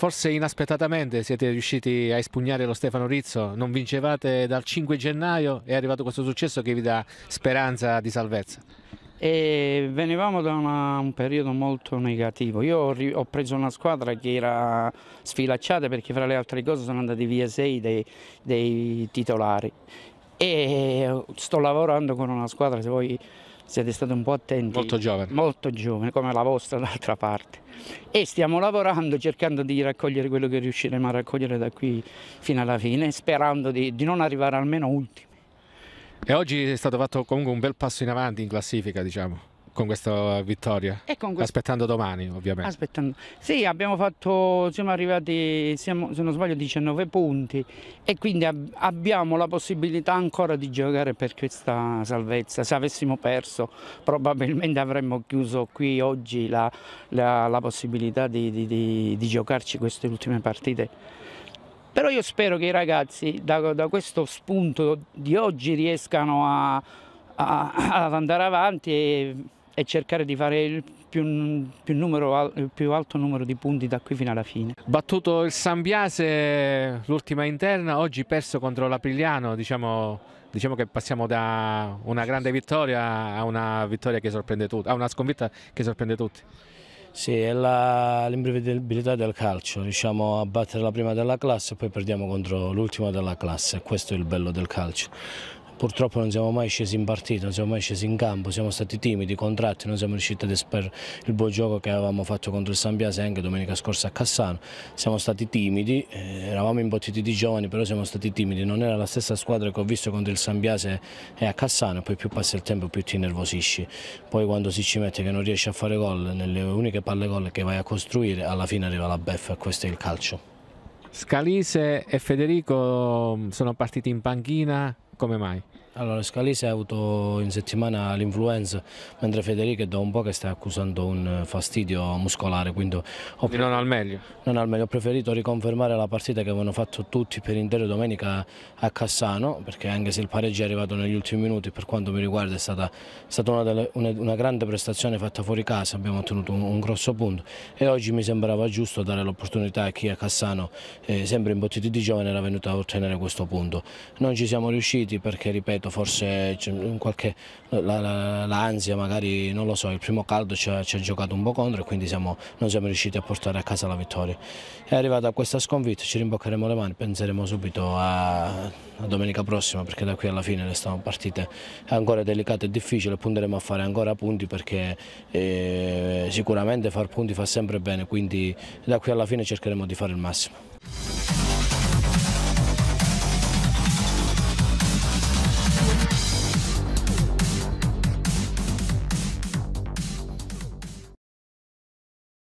Forse inaspettatamente siete riusciti a espugnare lo Stefano Rizzo, non vincevate dal 5 gennaio, è arrivato questo successo che vi dà speranza di salvezza. E venivamo da una, un periodo molto negativo. Io ho, ho, preso una squadra che era sfilacciata perché fra le altre cose sono andati via sei dei, dei titolari e sto lavorando con una squadra, se voi siete stati un po' attenti. Molto giovane. Molto giovane, come la vostra d'altra parte. E stiamo lavorando cercando di raccogliere quello che riusciremo a raccogliere da qui fino alla fine, sperando di, di non arrivare almeno ultimi. E oggi è stato fatto comunque un bel passo in avanti in classifica, diciamo con questa vittoria? Questo... Aspettando domani, ovviamente. Aspettando. Sì, abbiamo fatto, siamo arrivati, siamo, se non sbaglio, 19 punti e quindi ab abbiamo la possibilità ancora di giocare per questa salvezza. Se avessimo perso, probabilmente avremmo chiuso qui oggi la, la, la possibilità di, di, di, di giocarci queste ultime partite. Però io spero che i ragazzi da, da questo spunto di oggi riescano a, a, ad andare avanti e e cercare di fare il più, più, numero, il più, alto numero di punti da qui fino alla fine. Battuto il Sambiase, l'ultima interna, oggi perso contro l'Apriliano, diciamo, diciamo, che passiamo da una grande vittoria a una vittoria che sorprende tutti, a una sconfitta che sorprende tutti. Sì, è l'imprevedibilità del calcio, riusciamo a battere la prima della classe e poi perdiamo contro l'ultima della classe, questo è il bello del calcio. Purtroppo non siamo mai scesi in partita, non siamo mai scesi in campo, siamo stati timidi, contratti, non siamo riusciti ad esperire il buon gioco che avevamo fatto contro il San Biase anche domenica scorsa a Cassano. Siamo stati timidi, eh, eravamo imbottiti di giovani, però siamo stati timidi. Non era la stessa squadra che ho visto contro il San Biase e a Cassano, poi più passa il tempo più ti innervosisci. Poi quando si ci mette che non riesci a fare gol, nelle uniche palle gol che vai a costruire, alla fine arriva la beffa e questo è il calcio. Scalise e Federico sono partiti in panchina, come mai? Allora, Scalise ha avuto in settimana l'influenza, mentre Federico è da un po' che sta accusando un fastidio muscolare, quindi ho non al meglio. Non al meglio, ho preferito riconfermare la partita che avevano fatto tutti per intero domenica a Cassano, perché anche se il pareggio è arrivato negli ultimi minuti, per quanto mi riguarda è stata, è stata una, delle, una, una, grande prestazione fatta fuori casa, abbiamo ottenuto un, un, grosso punto e oggi mi sembrava giusto dare l'opportunità a chi a Cassano, eh, sempre imbottiti di giovane, era venuto a ottenere questo punto. Non ci siamo riusciti perché, ripeto, forse l'ansia, la, magari non lo so, il primo caldo ci ha, ci ha, giocato un po' contro e quindi siamo, non siamo riusciti a portare a casa la vittoria. È arrivata questa sconfitta, ci rimboccheremo le mani, penseremo subito a, a domenica prossima perché da qui alla fine restano partite ancora delicate e difficili, punteremo a fare ancora punti perché eh, sicuramente far punti fa sempre bene, quindi da qui alla fine cercheremo di fare il massimo.